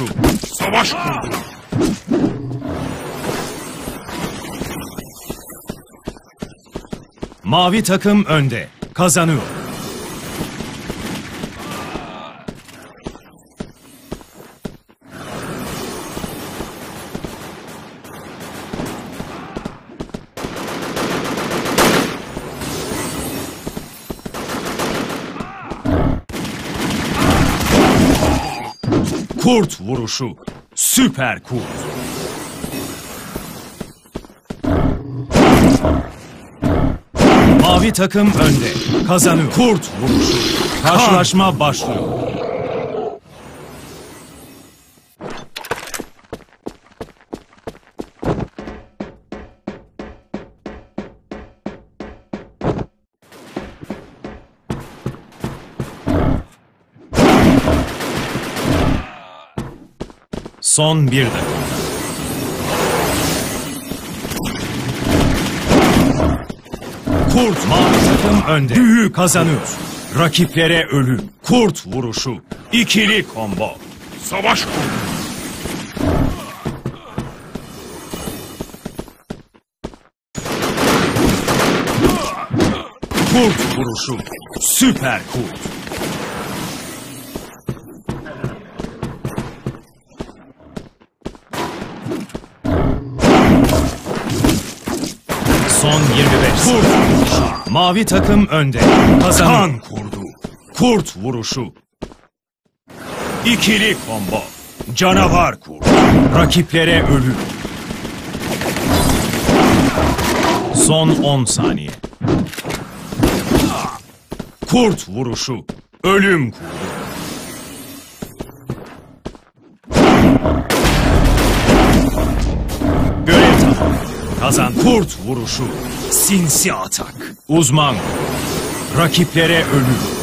vuruşu. Savaş kurdu. Mavi takım önde. Kazanıyor. Kurt vuruşu. Süper kurt. Mavi takım önde. Kazanıyor. Kurt vuruşu. Karşılaşma başlıyor. Son bir dakika. Kurt mavi takım önde. Büyük kazanıyor. Rakiplere ölüm. Kurt vuruşu. İkili combo. Savaş kurdu. Kurt vuruşu. Süper kurt. Son 25. Kurt vuruşu. Mavi takım önde. Kazanıyor. Kan kurdu. Kurt vuruşu. İkili combo. Canavar kurt. Rakiplere ölüm. Son 10 saniye. Kurt vuruşu. Ölüm kurdu. Kazan kurt vuruşu. Sinsi atak. Uzman. Rakiplere ölüm.